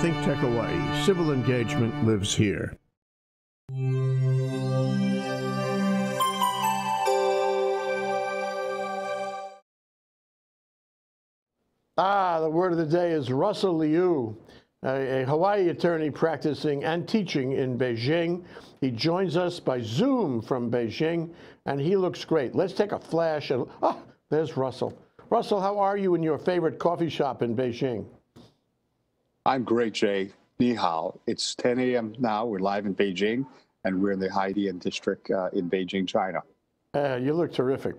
ThinkTech Hawaii. Civil engagement lives here. Ah, the word of the day is Russell Leu, a, a, Hawaii attorney practicing and teaching in Beijing. He joins us by Zoom from Beijing, and he looks great. Let's take a flash. And, oh, there's Russell. Russell, how are you in your favorite coffee shop in Beijing? I'm great, Jay. Ni hao. It's 10 a.m. now. We're live in Beijing, and we're in the Haidian district uh, in Beijing, China. Uh, you look terrific.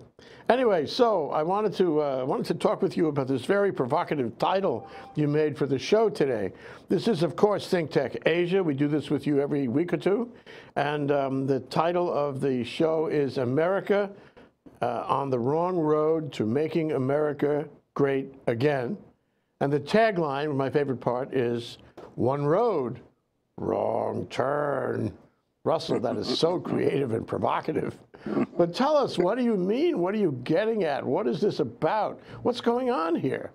Anyway, so I wanted to uh, wanted to talk with you about this very provocative title you made for the show today. This is, of course, Think Tech Asia. We do this with you every week or two, and um, the title of the show is America uh, on the Wrong Road to Making America Great Again. And the tagline, my favorite part, is One Road, Wrong Turn. Russell, that is so creative and provocative. But tell us, what do you mean? What are you getting at? What is this about? What's going on here?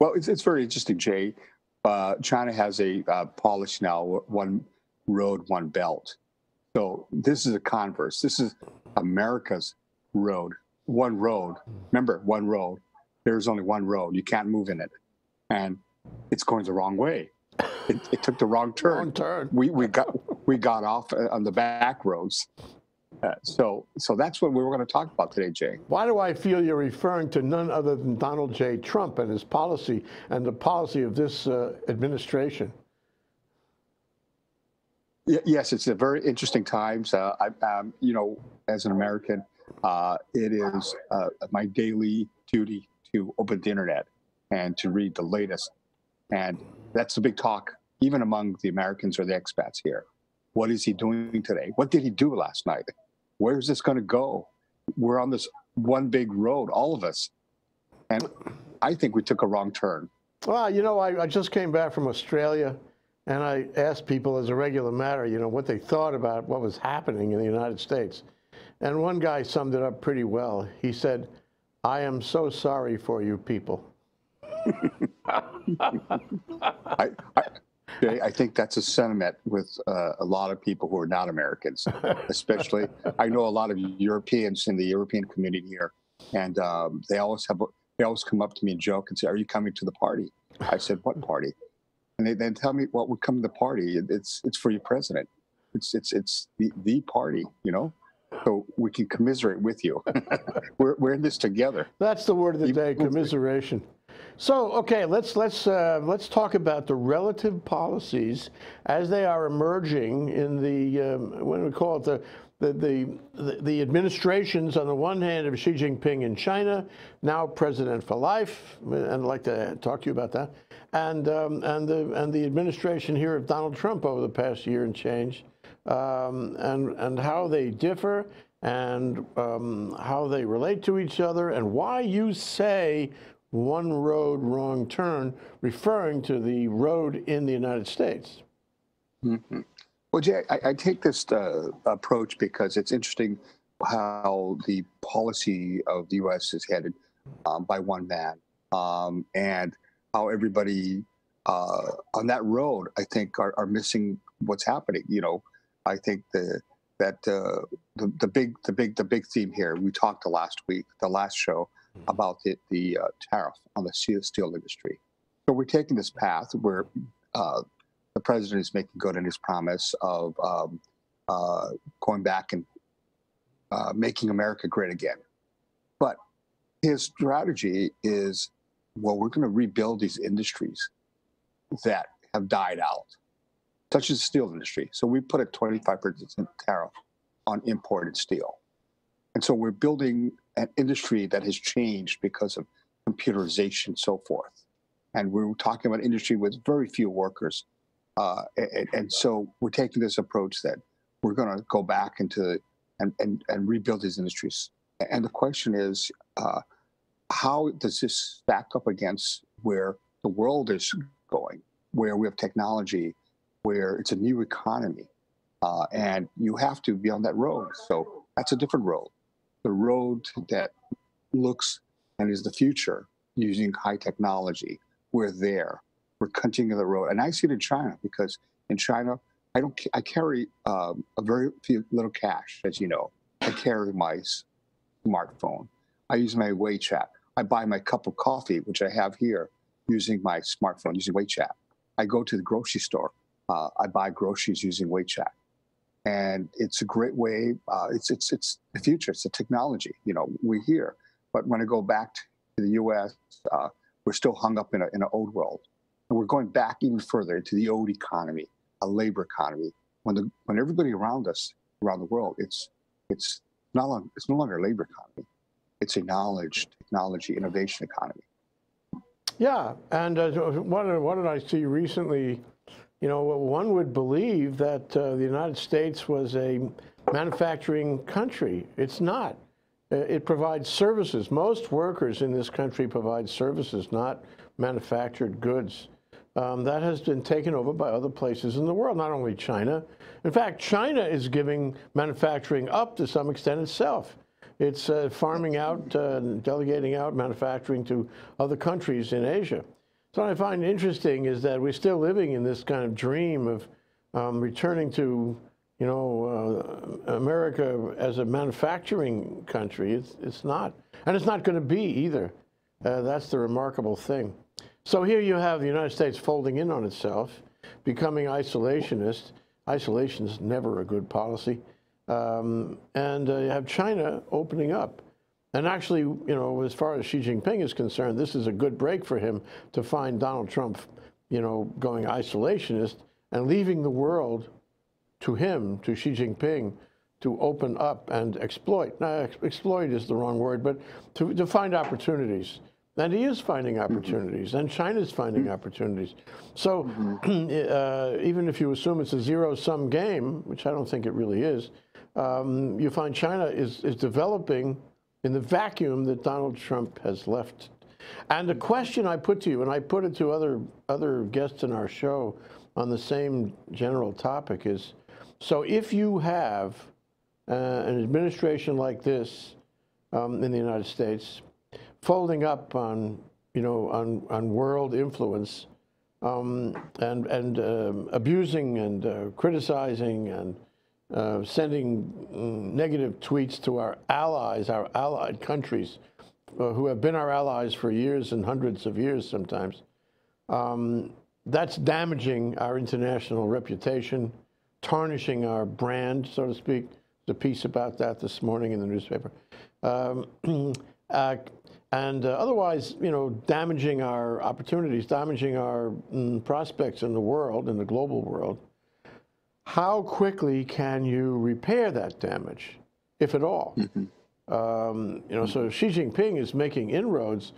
Well, it's, it's very interesting, Jay. Uh, China has a uh, policy now, one road, one belt. So this is a converse. This is America's road, one road. Remember, one road. There's only one road. You can't move in it. And it's going the wrong way. It, it took the wrong turn. Wrong turn. We, we got we got off uh, on the back roads uh, so, so that's what we were going to talk about today, Jay. Why do I feel you're referring to none other than Donald J. Trump and his policy and the policy of this uh, administration? Yes, it's a very interesting times. Uh, I, um, you know, as an American, uh, it is uh, my daily duty to open the internet and to read the latest. And that's the big talk, even among the Americans or the expats here. What is he doing today? What did he do last night? where's this going to go? We're on this one big road, all of us. And I think we took a wrong turn. Well, you know, I, I just came back from Australia and I asked people as a regular matter, you know, what they thought about what was happening in the United States. And one guy summed it up pretty well. He said, I am so sorry for you people. I, I, I think that's a sentiment with uh, a lot of people who are not Americans, especially. I know a lot of Europeans in the European community here, and um, they always have they always come up to me and joke and say, "Are you coming to the party?" I said, "What party?" And they then tell me, "Well, we're coming to the party. It's it's for your president. It's it's it's the the party, you know." So we can commiserate with you. we're, we're in this together. That's the word of the day, commiseration. So, okay, let's let's uh, let's talk about the relative policies as they are emerging in the um, what do we call it the the, the, the administrations on the one hand of Xi Jinping in China, now president for life, and I'd like to talk to you about that, and um, and the and the administration here of Donald Trump over the past year and change, um, and and how they differ and um, how they relate to each other, and why you say one road, wrong turn, referring to the road in the United States. Mm-hmm. Well, Jay, I, I take this uh, approach because it's interesting how the policy of the U.S. is headed um, by one man, um, and how everybody uh, on that road, I think, are, are, missing what's happening. You know, I think the that uh, the, the big the big the big theme here. We talked the last week, the last show, Mm-hmm. about the, the uh, tariff on the steel industry. So we're taking this path where uh, the president is making good on his promise of um, uh, going back and uh, making America great again. But his strategy is, well, we're going to rebuild these industries that have died out, such as the steel industry. So we put a 25% tariff on imported steel. And so we're building an industry that has changed because of computerization and so forth. And we're talking about industry with very few workers. Uh, and, and, so we're taking this approach that we're going to go back into and, and, and rebuild these industries. And the question is, uh, how does this stack up against where the world is going, where we have technology, where it's a new economy, uh, and you have to be on that road. So that's a different road the road that looks and is the future using high technology. We're there. we're continuing the road. And I see it in China because in China, I don't. I carry um, a very few little cash, as you know. I carry my smartphone. I use my WeChat. I buy my cup of coffee, which I have here, using my smartphone, using WeChat. I go to the grocery store. Uh, I buy groceries using WeChat, and it's a great way. Uh, it's it's it's the future. It's the technology. You know, we're here. But when I go back to the U.S., uh, we're still hung up in, a, in an old world. And we're going back even further into the old economy, a labor economy. When, the, when everybody around us, around the world, it's, it's, not long, it's no longer a labor economy. It's a knowledge, technology, innovation economy. Yeah, and uh, what, what did I see recently? You know, one would believe that uh, the United States was a manufacturing country. It's not. Uh, it provides services. Most workers in this country provide services, not manufactured goods. Um, that has been taken over by other places in the world, not only China. In fact, China is giving manufacturing up to some extent itself. It's uh, farming out, uh, delegating out manufacturing to other countries in Asia. So what I find interesting is that we're still living in this kind of dream of um, returning to you know, uh, America as a manufacturing country, it's, it's not. And it's not going to be either. Uh, that's the remarkable thing. So here you have the United States folding in on itself, becoming isolationist. Isolation is never a good policy. Um, and uh, you have China opening up. And actually, you know, as far as Xi Jinping is concerned, this is a good break for him to find Donald Trump, you know, going isolationist and leaving the world to him, to Xi Jinping, to open up and exploit. Now, exploit is the wrong word, but to, to find opportunities. And he is finding mm-hmm. opportunities, mm -hmm. and China's finding mm -hmm. opportunities. So mm -hmm. uh, even if you assume it's a zero-sum game, which I don't think it really is, um, you find China is, is developing in the vacuum that Donald Trump has left. And the question I put to you, and I put it to other, other guests in our show on the same general topic, is so if you have uh, an administration like this um, in the United States, folding up on, you know, on, on world influence um, and, and um, abusing and uh, criticizing and uh, sending mm, negative tweets to our allies, our allied countries, uh, who have been our allies for years and hundreds of years sometimes, um, that's damaging our international reputation tarnishing our brand, so to speak. The piece about that this morning in the newspaper. Um, uh, and uh, otherwise, you know, damaging our opportunities, damaging our mm, prospects in the world, in the global world. How quickly can you repair that damage, if at all? Mm -hmm. um, you know, so Xi Jinping is making inroads.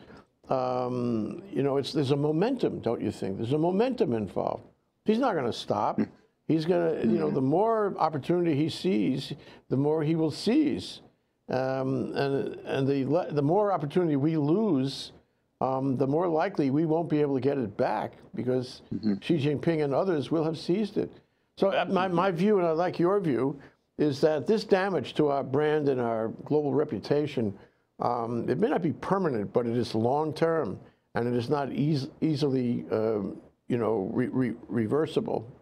Um, you know, it's, there's a momentum, don't you think? There's a momentum involved. He's not going to stop. Hmm. He's going to, you know, the more opportunity he sees, the more he will seize. Um, and and the, the more opportunity we lose, um, the more likely we won't be able to get it back because mm -hmm. Xi Jinping and others will have seized it. So uh, my, my view, and I like your view, is that this damage to our brand and our global reputation, um, it may not be permanent, but it is long term, and it is not eas easily, um, you know, re re reversible.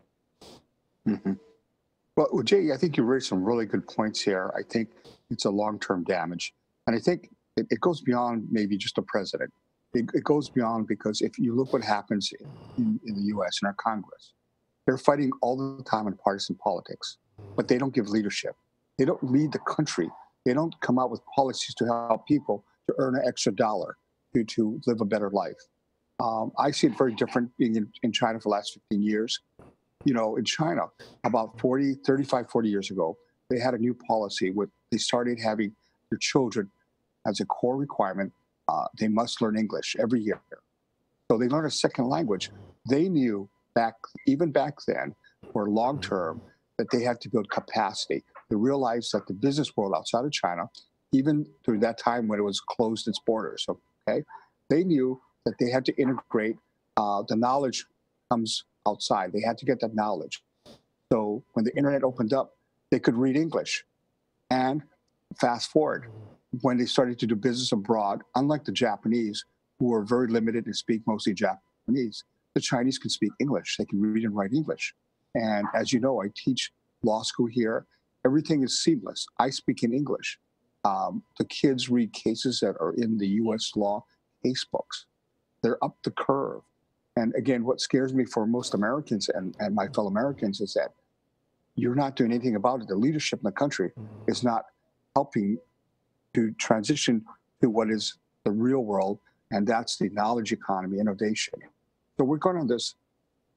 Mm-hmm. Well, well, Jay, I think you raised some really good points here. I think it's a long-term damage, and I think it, it goes beyond maybe just a president. It, it, goes beyond because if you look what happens in, in the U.S. in our Congress, they're fighting all the time in partisan politics, but they don't give leadership. They don't lead the country. They don't come out with policies to help people to earn an extra dollar to, to live a better life. Um, I see it very different being in, in China for the last 15 years you know, in China about 40, 35, 40 years ago, they had a new policy where they started having their children as a core requirement. Uh, they must learn English every year. So they learn a second language. They knew back, even back then, for long term, that they had to build capacity. They realized that the business world outside of China, even through that time when it was closed its borders, okay, they knew that they had to integrate uh, the knowledge comes outside. They had to get that knowledge. So when the internet opened up, they could read English. And fast forward, when they started to do business abroad, unlike the Japanese, who were very limited and speak mostly Japanese, the Chinese can speak English. They can read and write English. And as you know, I teach law school here. Everything is seamless. I speak in English. Um, the kids read cases that are in the U.S. law case books. They're up the curve. And again, what scares me for most Americans and, and my fellow Americans is that you're not doing anything about it. The leadership in the country mm-hmm. is not helping to transition to what is the real world, and that's the knowledge economy, innovation. So we're going on this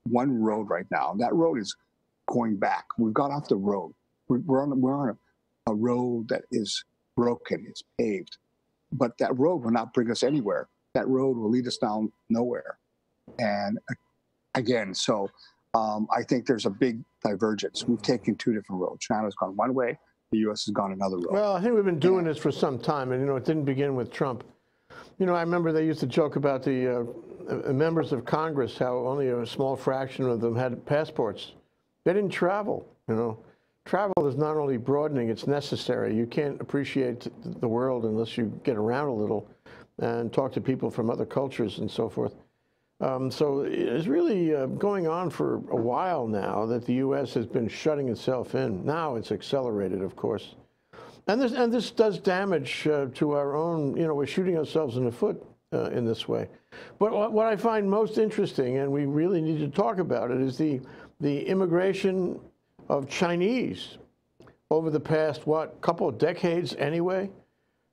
one road right now. That road is going back. We've got off the road. We're, we're on, we're on a, a road that is broken, it's paved. But that road will not bring us anywhere. That road will lead us down nowhere. And again, so um, I think there's a big divergence. We've taken two different roads. China's gone one way, the U.S. has gone another road. Well, I think we've been doing this for some time, and you know, it didn't begin with Trump. You know, I remember they used to joke about the uh, uh members of Congress, how only a small fraction of them had passports. They didn't travel. You know, travel is not only broadening; it's necessary. You can't appreciate the world unless you get around a little and talk to people from other cultures and so forth. Um, so it's really uh, going on for a while now that the U.S. has been shutting itself in. Now it's accelerated, of course. And this, and this does damage uh, to our own, you know, we're shooting ourselves in the foot uh, in this way. But what, what I find most interesting, and we really need to talk about it, is the, the immigration of Chinese over the past, what, couple of decades anyway?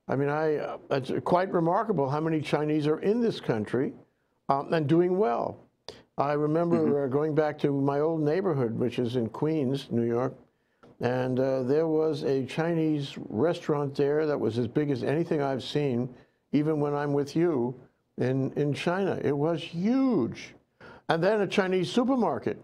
I mean, I, uh, it's quite remarkable how many Chinese are in this country um, and doing well. I remember mm -hmm. uh, going back to my old neighborhood, which is in Queens, New York, and uh, there was a Chinese restaurant there that was as big as anything I've seen, even when I'm with you in, in China. It was huge. And then a Chinese supermarket.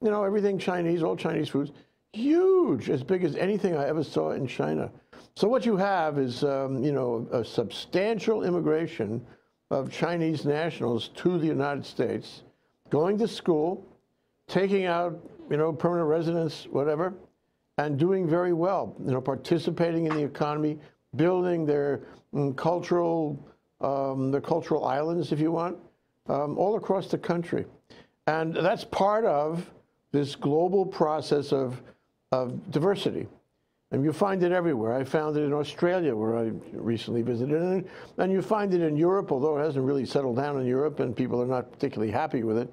You know, everything Chinese, all Chinese foods, huge, as big as anything I ever saw in China. So what you have is, um, you know, a substantial immigration of Chinese nationals to the United States, going to school, taking out, you know, permanent residence, whatever, and doing very well, you know, participating in the economy, building their um, cultural, um, their cultural islands, if you want, um, all across the country. And that's part of this global process of, of diversity. And you find it everywhere. I found it in Australia, where I recently visited, and, and you find it in Europe, although it hasn't really settled down in Europe, and people are not particularly happy with it.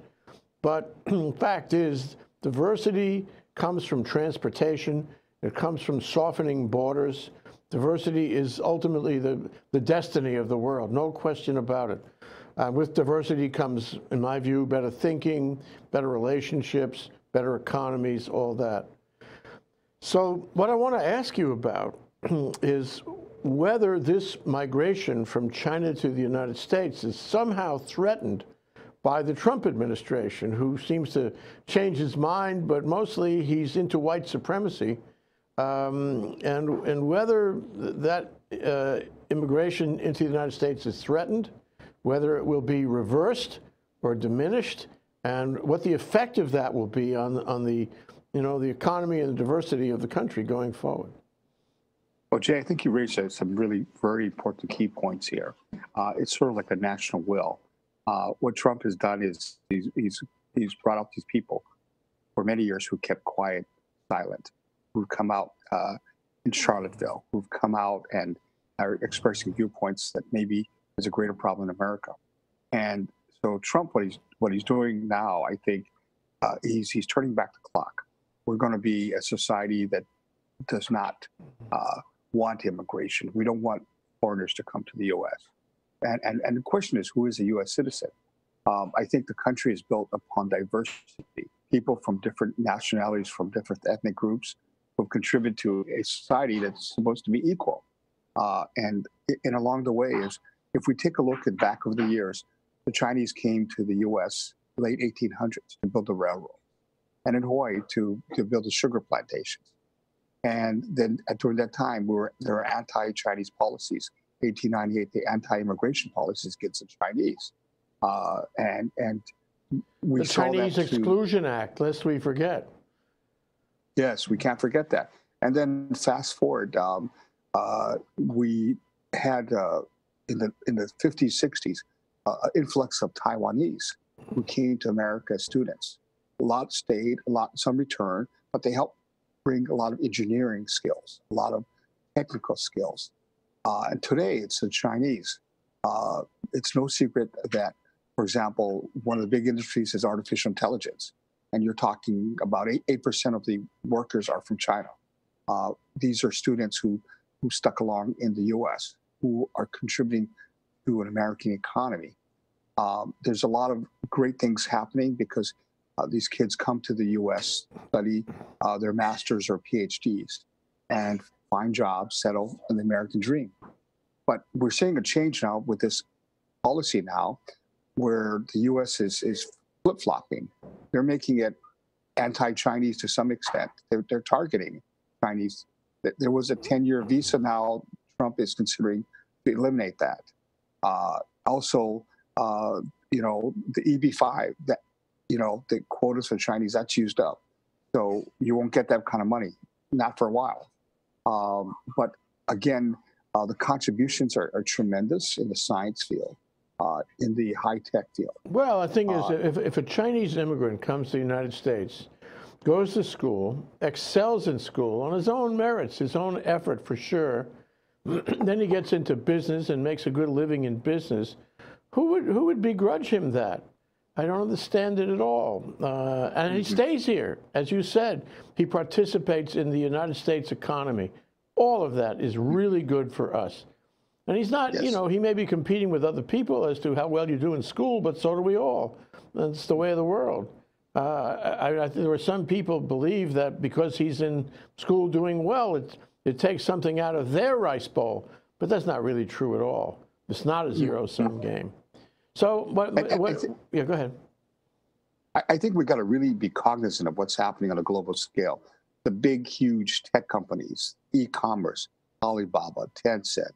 But the fact is, diversity comes from transportation. It comes from softening borders. Diversity is ultimately the, the destiny of the world, no question about it. Uh, with diversity comes, in my view, better thinking, better relationships, better economies, all that. So what I want to ask you about is whether this migration from China to the United States is somehow threatened by the Trump administration, who seems to change his mind, but mostly he's into white supremacy, um, and, and whether that uh, immigration into the United States is threatened, whether it will be reversed or diminished, and what the effect of that will be on, on the you know, the economy and the diversity of the country going forward. Well, Jay, I think you raised some really very important key points here. Uh, it's sort of like a national will. Uh, what Trump has done is he's, he's, he's brought out these people for many years who kept quiet, silent, who've come out uh, in Charlottesville, who've come out and are expressing viewpoints that maybe is a greater problem in America. And so Trump, what he's what he's doing now, I think, uh, he's he's turning back the clock we're going to be a society that does not uh, want immigration. We don't want foreigners to come to the U.S. And, and, and the question is, who is a U.S. citizen? Um, I think the country is built upon diversity. People from different nationalities, from different ethnic groups, who contribute to a society that's supposed to be equal. Uh, and, and along the way is, if we take a look at back over the years, the Chinese came to the U.S. late 1800s to build the railroad and in Hawaii to, to build the sugar plantations. And then at, during that time, we were, there were anti-Chinese policies. 1898, the anti-immigration policies against the Chinese. Uh, and and we the Chinese Exclusion Act, lest we forget. Yes, we can't forget that. And then fast forward, um, uh, we had uh, in the in the 50s, 60s, uh, influx of Taiwanese who came to America as students. A lot stayed, a lot some returned, but they helped bring a lot of engineering skills, a lot of technical skills. Uh, and today it's the Chinese. Uh, it's no secret that, for example, one of the big industries is artificial intelligence. And you're talking about 8, 8% of the workers are from China. Uh, these are students who, who stuck along in the US, who are contributing to an American economy. Um, there's a lot of great things happening because uh, these kids come to the US, study uh, their masters or PhDs, and find jobs, settle in the American dream. But we're seeing a change now with this policy now, where the U.S. is is flip flopping. They're making it anti-Chinese to some extent. They're, they're targeting Chinese. There was a 10-year visa. Now Trump is considering to eliminate that. Uh, also, uh, you know, the EB5 that you know the quotas for Chinese that's used up, so you won't get that kind of money, not for a while. Um, but again, uh, the contributions are, are, tremendous in the science field, uh, in the high tech field. Well, the thing is, uh, if, if a Chinese immigrant comes to the United States, goes to school, excels in school on his own merits, his own effort for sure, then he gets into business and makes a good living in business, who would, who would begrudge him that? I don't understand it at all. Uh, and he stays here. As you said, he participates in the United States economy. All of that is really good for us. And he's not, yes. you know, he may be competing with other people as to how well you do in school, but so do we all. That's the way of the world. Uh, I, I, there are some people believe that because he's in school doing well, it, it takes something out of their rice bowl. But that's not really true at all. It's not a zero sum game. So, what, what, yeah, go ahead. I think we've got to really be cognizant of what's happening on a global scale. The big, huge tech companies, e-commerce, Alibaba, Tencent,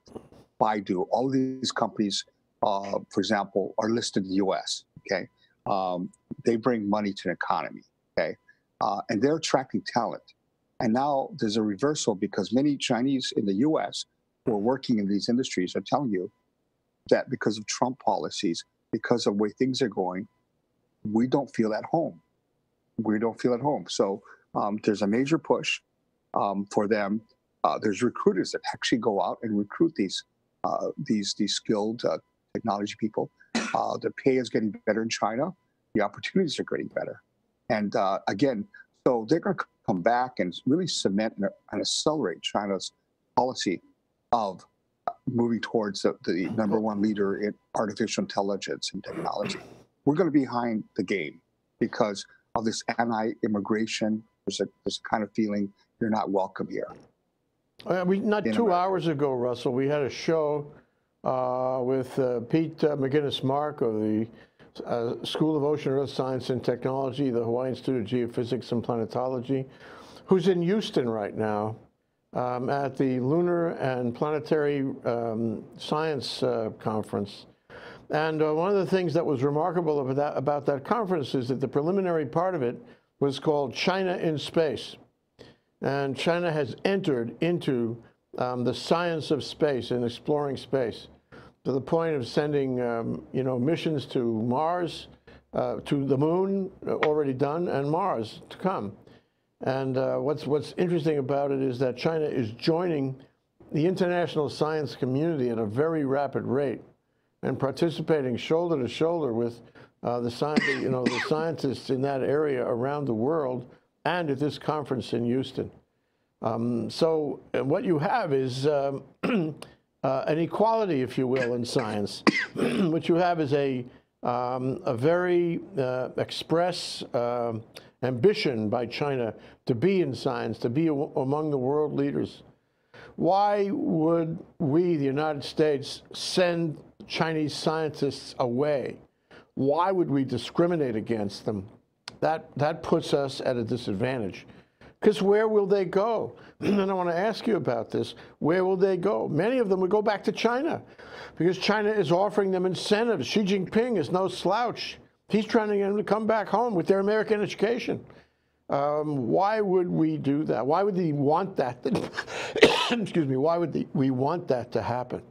Baidu, all these companies, uh, for example, are listed in the U.S. Okay, um, they bring money to an economy. Okay, uh, and they're attracting talent. And now there's a reversal because many Chinese in the U.S. who are working in these industries are telling you that because of Trump policies, because of the way things are going, we don't feel at home. We don't feel at home. So um, there's a major push um, for them. Uh, there's recruiters that actually go out and recruit these uh, these these skilled uh, technology people. Uh, the pay is getting better in China. The opportunities are getting better. And uh, again, so they're going to come back and really cement and accelerate China's policy of moving towards the, the number one leader in artificial intelligence and technology. We're going to be behind the game because of this anti-immigration. There's a, there's a kind of feeling you're not welcome here. Uh, we, not two America. hours ago, Russell, we had a show uh, with uh, Pete uh, Mouginis-Mark of the uh, School of Ocean Earth Science and Technology, the Hawaii Institute of Geophysics and Planetology, who's in Houston right now um, at the Lunar and Planetary um, Science uh, Conference. And uh, one of the things that was remarkable about that, about that conference is that the preliminary part of it was called China in Space. And China has entered into um, the science of space and exploring space to the point of sending, um, you know, missions to Mars, uh, to the moon, uh, already done, and Mars to come. And uh, what's, what's interesting about it is that China is joining the international science community at a very rapid rate and participating shoulder to shoulder with uh, the, you know, the scientists in that area around the world and at this conference in Houston. Um, so uh, what you have is um, uh, an equality, if you will, in science. what you have is a, um, a very uh, express uh, ambition by China to be in science, to be among the world leaders. Why would we, the United States, send Chinese scientists away? Why would we discriminate against them? That, that puts us at a disadvantage. Because where will they go? and I want to ask you about this. Where will they go? Many of them will go back to China because China is offering them incentives. Xi Jinping is no slouch. He's trying to get them to come back home with their American education. Um, why would we do that? Why would they want that? excuse me. Why would we want that to happen?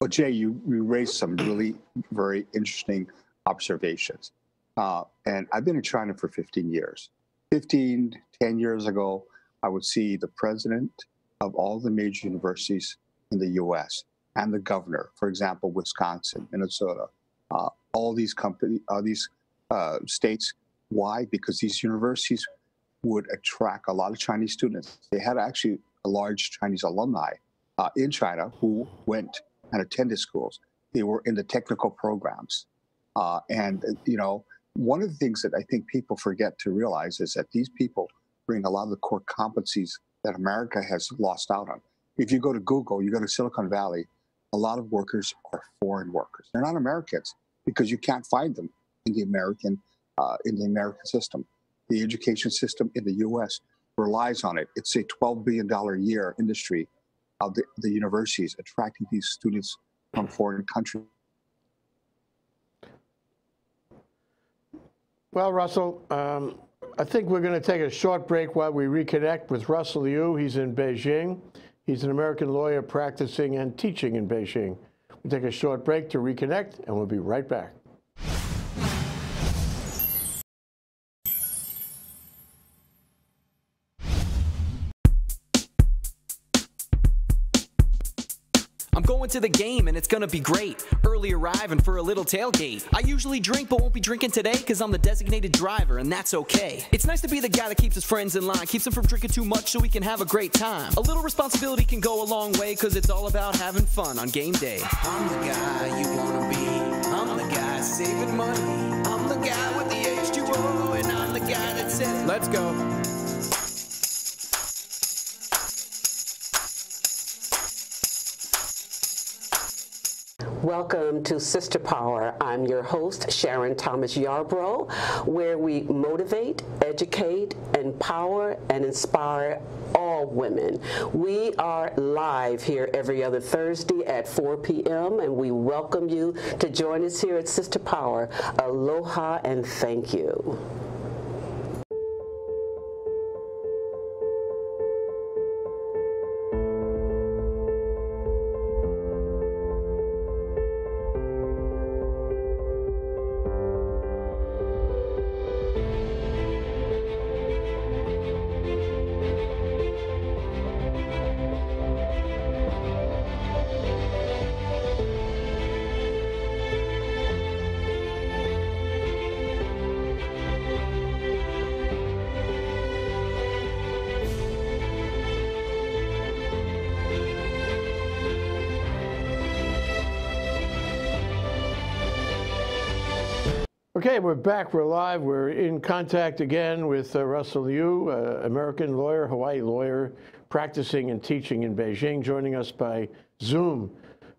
Well, Jay, you, you raised some really very interesting observations. Uh, and I've been in China for 15 years. 15, 10 years ago, I would see the president of all the major universities in the US and the governor, for example, Wisconsin, Minnesota, uh, all these company, uh, these uh, states. Why? Because these universities would attract a lot of Chinese students. They had actually a large Chinese alumni uh, in China who went and attended schools. They were in the technical programs. Uh, and, you know, one of the things that I think people forget to realize is that these people bring a lot of the core competencies that America has lost out on. If you go to Google, you go to Silicon Valley, a lot of workers are foreign workers. They're not Americans because you can't find them in the American uh, in the American system. The education system in the U.S. relies on it. It's a 12 billion dollar a year industry of the, the universities attracting these students from foreign countries. Well, Russell, um, I think we're going to take a short break while we reconnect with Russell Leu. He's in Beijing. He's an American lawyer practicing and teaching in Beijing. We'll take a short break to reconnect, and we'll be right back. To the game and it's gonna be great. Early arriving for a little tailgate. I usually drink but won't be drinking today cause I'm the designated driver and that's okay. It's nice to be the guy that keeps his friends in line, keeps them from drinking too much so we can have a great time. A little responsibility can go a long way cause it's all about having fun on game day. I'm the guy you wanna be. I'm the guy saving money. I'm the guy with the H2O and I'm the guy that says, let's go. Welcome to Sister Power. I'm your host, Sharon Thomas Yarbrough, where we motivate, educate, empower, and inspire all women. We are live here every other Thursday at 4 p.m., and we welcome you to join us here at Sister Power. Aloha and thank you. Okay, we're back. We're live. We're in contact again with uh, Russell Leu, uh, American lawyer, Hawaii lawyer, practicing and teaching in Beijing, joining us by Zoom.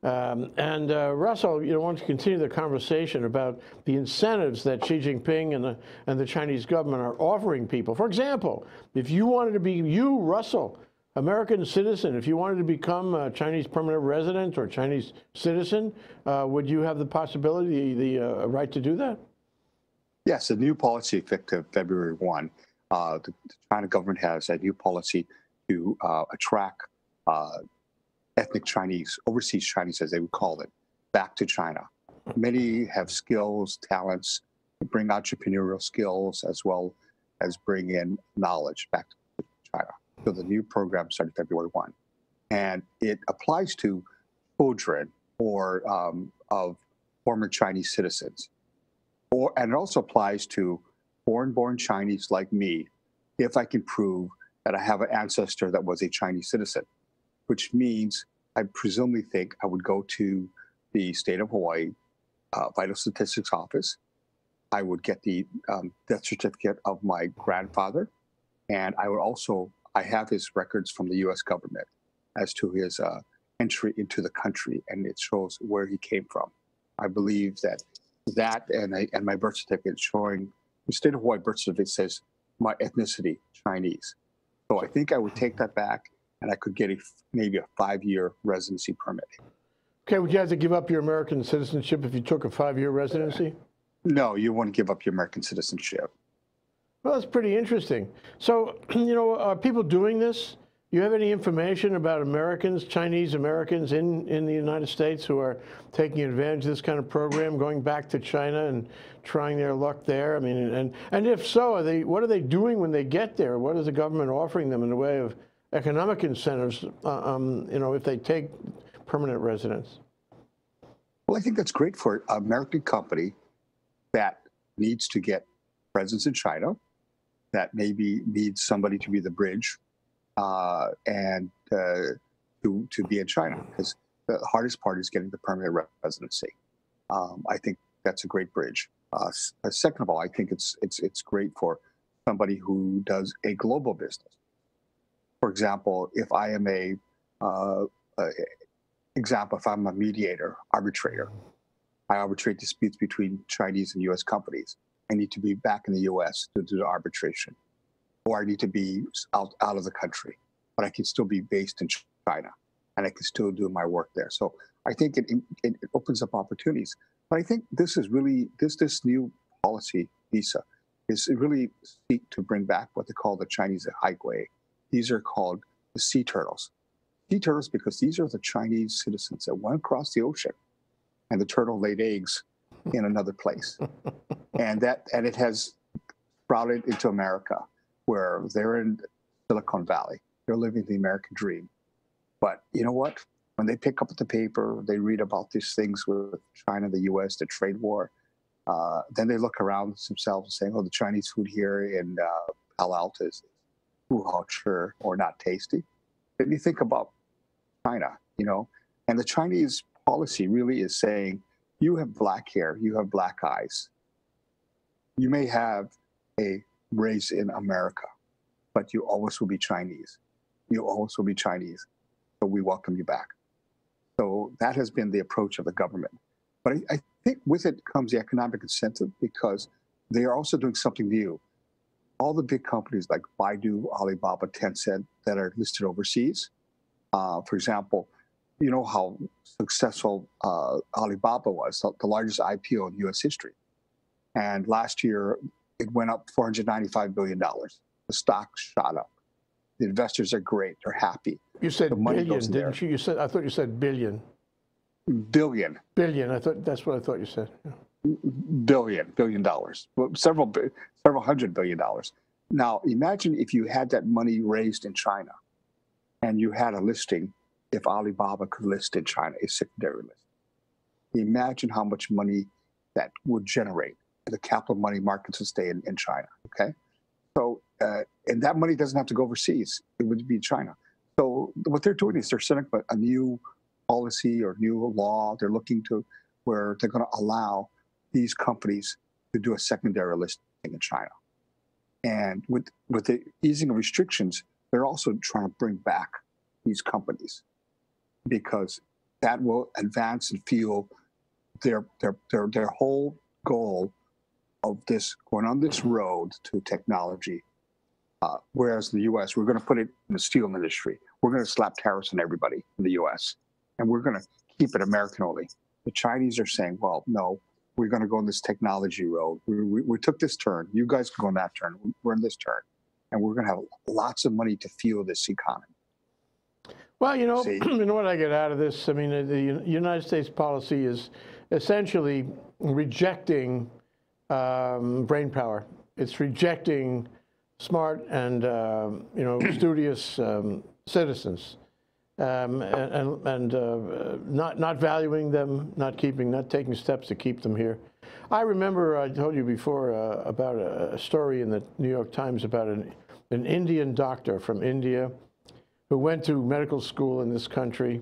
Um, and uh, Russell, you know, want to continue the conversation about the incentives that Xi Jinping and the, and the Chinese government are offering people. For example, if you wanted to be, you, Russell, American citizen, if you wanted to become a Chinese permanent resident or Chinese citizen, uh, would you have the possibility, the, uh, right to do that? Yes, a new policy effective February 1. Uh, the, the, China government has a new policy to uh, attract uh, ethnic Chinese, overseas Chinese, as they would call it, back to China. Many have skills, talents, bring entrepreneurial skills as well as bring in knowledge back to China. So the new program started February 1. And it applies to children or um, of former Chinese citizens or, and it also applies to foreign-born Chinese like me, if I can prove that I have an ancestor that was a Chinese citizen, which means I presumably think I would go to the state of Hawaii uh, Vital Statistics Office. I would get the um, death certificate of my grandfather, and I would also I have his records from the U.S. government as to his uh, entry into the country, and it shows where he came from. I believe that that and, I, and my birth certificate showing the state of Hawaii birth certificate says my ethnicity Chinese. So I think I would take that back and I could get a, maybe a five year residency permit. Okay, would you have to give up your American citizenship if you took a five year residency? No, you wouldn't give up your American citizenship. Well, that's pretty interesting. So, you know, are people doing this? You have any information about Americans, Chinese Americans in, in the United States who are taking advantage of this kind of program, going back to China and trying their luck there? I mean, and, and if so, are they, what are they doing when they get there? What is the government offering them in the way of economic incentives, uh, um, you know, if they take permanent residence? Well, I think that's great for an American company that needs to get presence in China, that maybe needs somebody to be the bridge uh, and uh, to, to be in China because the hardest part is getting the permanent residency. Um, I think that's a great bridge. Uh, uh, second of all, I think it's it's it's great for somebody who does a global business. For example, if I am a, uh, a example, if I'm a mediator, arbitrator, I arbitrate disputes between Chinese and U.S. companies. I need to be back in the U.S. to do the arbitration or I need to be out, out of the country, but I can still be based in China and I can still do my work there. So I think it, it, it opens up opportunities. But I think this is really, this, this new policy, visa, is really seek to bring back what they call the Chinese haigui. These are called the sea turtles. Sea turtles because these are the Chinese citizens that went across the ocean and the turtle laid eggs in another place. and that and it has sprouted into America where they're in Silicon Valley. They're living the American dream. But you know what? When they pick up the paper, they read about these things with China, the US, the trade war. Uh, then they look around themselves and say, oh, the Chinese food here in uh, Palo Alto is sure or not tasty. Then you think about China, you know, and the Chinese policy really is saying, you have black hair, you have black eyes. You may have a raised in America, but you always will be Chinese. You always will be Chinese. So we welcome you back. So that has been the approach of the government. But I, I think with it comes the economic incentive because they are also doing something new. All the big companies like Baidu, Alibaba, Tencent that are listed overseas, uh, for example, you know how successful uh, Alibaba was, the, the largest IPO in U.S. history. And last year, it went up $495 billion. The stock shot up. The investors are great. They're happy. You said the billion, didn't there. you? You said I thought you said billion. Billion. Billion. I thought that's what I thought you said. Yeah. Billion, billion dollars. Well, several, several hundred billion dollars. Now, imagine if you had that money raised in China, and you had a listing. If Alibaba could list in China, a secondary list, imagine how much money that would generate the capital money markets would stay in, in China. Okay, so uh, and that money doesn't have to go overseas; it would be China. So what they're doing is they're setting up a, a new policy or new law. They're looking to where they're going to allow these companies to do a secondary listing in China. And with with the easing of restrictions, they're also trying to bring back these companies because that will advance and fuel their their their their whole goal of this going on this road to technology. Uh, whereas in the U.S., we're going to put it in the steel industry. We're going to slap tariffs on everybody in the U.S. and we're going to keep it American only. The Chinese are saying, well, no, we're going to go on this technology road. We, we, we took this turn. You guys can go on that turn. We're in this turn. And we're going to have lots of money to fuel this economy. Well, you know, you know what I get out of this? I mean, the United States policy is essentially rejecting um, brain power. It's rejecting smart and uh, you know studious um, citizens, um, and, and uh, not not valuing them, not keeping, not taking steps to keep them here. I remember I told you before uh, about a, a, story in the New York Times about an, an Indian doctor from India who went to medical school in this country,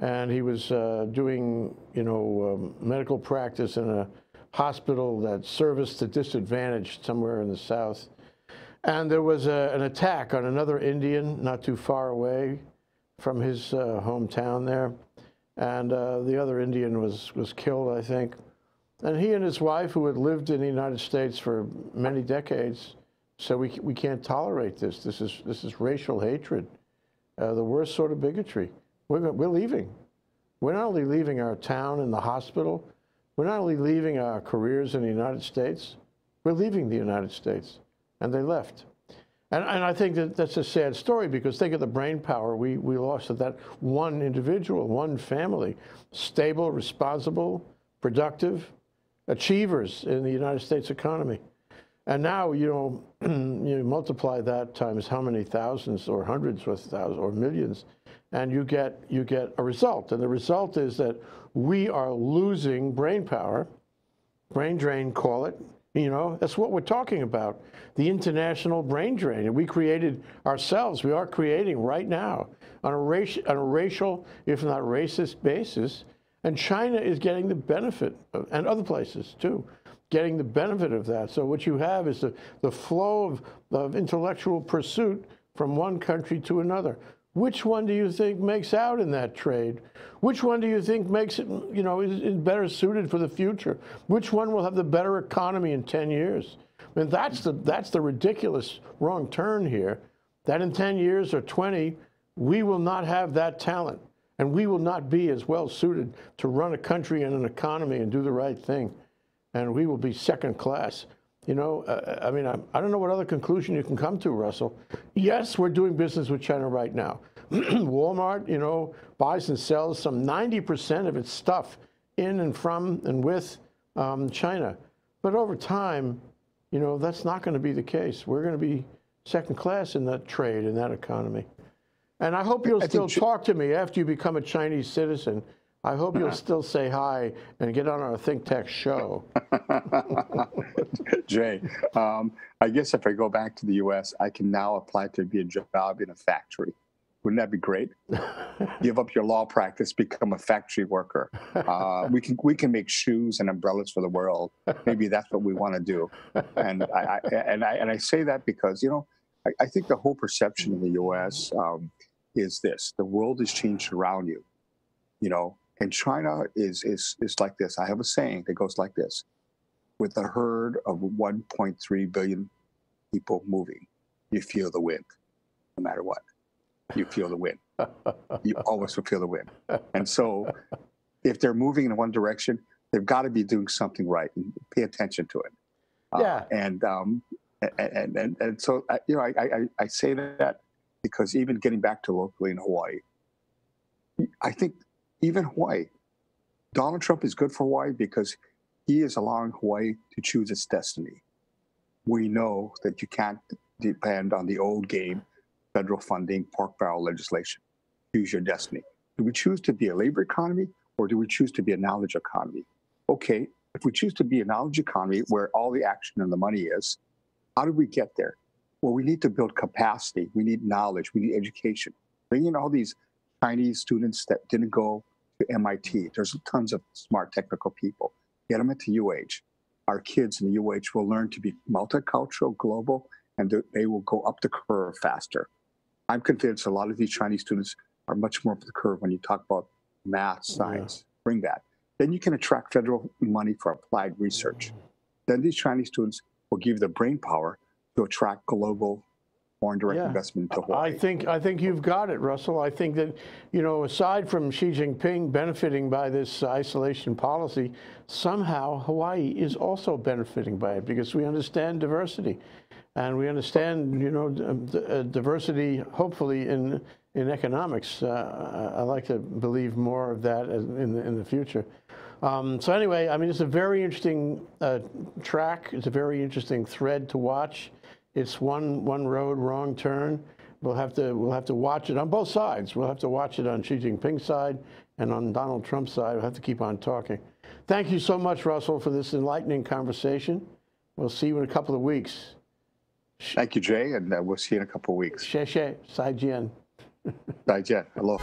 and he was uh, doing you know um, medical practice in a hospital that serviced the disadvantaged somewhere in the south. And there was a, an attack on another Indian not too far away from his uh, hometown there. And uh, the other Indian was, was killed, I think. And he and his wife, who had lived in the United States for many decades, said, we, we can't tolerate this. This is, this is racial hatred, uh, the worst sort of bigotry. We're, we're leaving. We're not only leaving our town and the hospital, we're not only leaving our careers in the United States, we're leaving the United States. And they left. And, and I think that that's a sad story because think of the brain power we, we lost of that one individual, one family, stable, responsible, productive, achievers in the United States economy. And now, you know, you multiply that times how many thousands or hundreds of thousands or millions, and you get, you get a result. And the result is that we are losing brain power, brain drain, call it, you know, that's what we're talking about the international brain drain. And we created ourselves, we are creating right now on a, on a racial, if not racist basis. And China is getting the benefit, of, and other places too, getting the benefit of that. So what you have is the, the flow of, of intellectual pursuit from one country to another. Which one do you think makes out in that trade? Which one do you think makes it, you know, is, is, better suited for the future? Which one will have the better economy in 10 years? I mean, that's the, that's the ridiculous wrong turn here, that in 10 years or 20, we will not have that talent and we will not be as well suited to run a country and an economy and do the right thing. And we will be second class. You know, uh, I mean, I, I, don't know what other conclusion you can come to, Russell. Yes, we're doing business with China right now. Walmart, you know, buys and sells some 90% of its stuff in and from and with um, China. But over time, you know, that's not going to be the case. We're going to be second class in that trade, in that economy. And I hope you'll I still talk to me after you become a Chinese citizen. I hope you'll still say hi and get on our Think Tech show. Jay, um, I guess if I go back to the U.S., I can now apply to be a job in a factory. Wouldn't that be great? Give up your law practice, become a factory worker. Uh, we can we can make shoes and umbrellas for the world. Maybe that's what we want to do. And I, I, and I and I say that because you know I, I think the whole perception in the U.S. Um, is this: the world has changed around you. You know, and China is is is like this. I have a saying that goes like this: with a herd of 1.3 billion people moving, you feel the wind, no matter what you feel the wind. you always feel the wind. And so if they're moving in one direction, they've got to be doing something right and pay attention to it. Uh, yeah. Uh, and, um, and, and, and, so, you know, I, I, I say that because even getting back to locally in Hawaii, I think even Hawaii, Donald Trump is good for Hawaii because he is allowing Hawaii to choose its destiny. We know that you can't depend on the old game federal funding, pork barrel legislation. Choose your destiny. Do we choose to be a labor economy or do we choose to be a knowledge economy? Okay, if we choose to be a knowledge economy where all the action and the money is, how do we get there? Well, we need to build capacity. We need knowledge. We need education. Bringing all these Chinese students that didn't go to MIT. There's tons of smart technical people. Get them into UH. Our kids in the UH will learn to be multicultural, global, and they will go up the curve faster. I'm convinced a lot of these Chinese students are much more up the curve when you talk about math, science. Yeah. Bring that. Then you can attract federal money for applied research. Then these Chinese students will give the brain power to attract global foreign direct yeah. investment into Hawaii. I think I think you've got it, Russell. I think that you know, aside from Xi Jinping benefiting by this isolation policy, somehow Hawaii is also benefiting by it because we understand diversity. And we understand, you know, uh, diversity, hopefully, in, in economics. Uh, I like to believe more of that in the, in the future. Um, so anyway, I mean, it's a very interesting uh, track. It's a very interesting thread to watch it's one one road, wrong turn. We'll have to we'll have to watch it on both sides. We'll have to watch it on Xi Jinping's side and on Donald Trump's side. We'll have to keep on talking. Thank you so much, Russell, for this enlightening conversation. We'll see you in a couple of weeks. Thank you, Jay, and uh, we'll see you in a couple of weeks. Xie xie, sai jian. sai jian, hello.